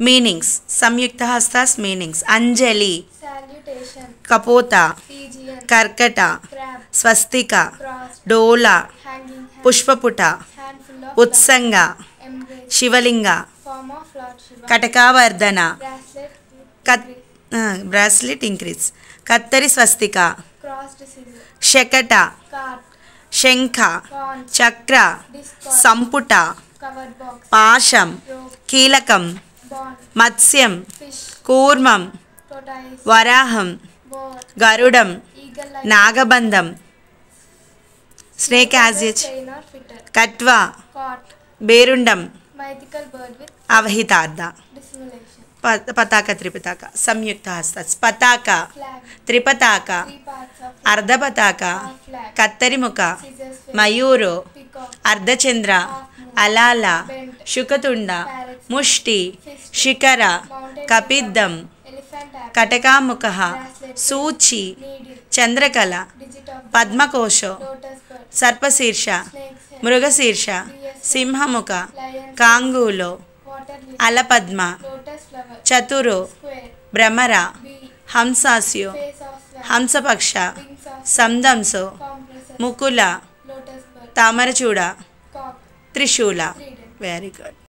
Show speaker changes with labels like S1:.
S1: Meanings సంయుక్త హస్తాస్ meanings అంజలి కపోత కర్కట స్వస్తిక డోల పుష్పపుట ఉత్సంగ శివలింగ కటకావర్ధన కత్ bracelet increase కత్తరి స్వస్తిక శకట శంఖ చక్ర సంపుట పాశం కీలకం మత్స్యం కూర్మం వరాహం గరుడం నాగబంధం స్నేక్
S2: యాజిచ్
S1: కట్వా బేరుండం అవహితార్థ పతాక త్రిపతాక సంయుక్త హస్త పతాక త్రిపతాక అర్ధపతాక కత్తరిముఖ మయూరు అర్ధచంద్ర అలాల శుకతుండ ముష్టి శిఖర కపిద్దం కటకాముఖ సూచి Chandrakala పద్మకోశ సర్పశీర్ష Mrigashirsha సింహముఖ కాంగులో అలపద్మ చతురు Bhramara హంసాస్యు హంసపక్ష సందంసు ముకుల తామరచూడ
S2: Trishula.
S1: Very good.